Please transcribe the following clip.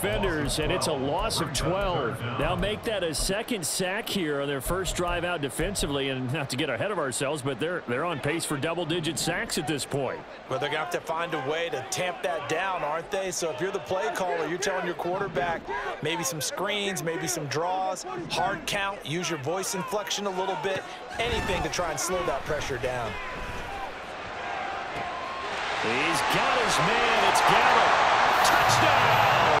defenders, and it's a loss of 12. Now make that a second sack here on their first drive out defensively, and not to get ahead of ourselves, but they're, they're on pace for double-digit sacks at this point. Well, they're going to have to find a way to tamp that down, aren't they? So if you're the play caller, you're telling your quarterback maybe some screens, maybe some draws, hard count, use your voice inflection a little bit, anything to try and slow that pressure down. He's got his man. It's Gallup.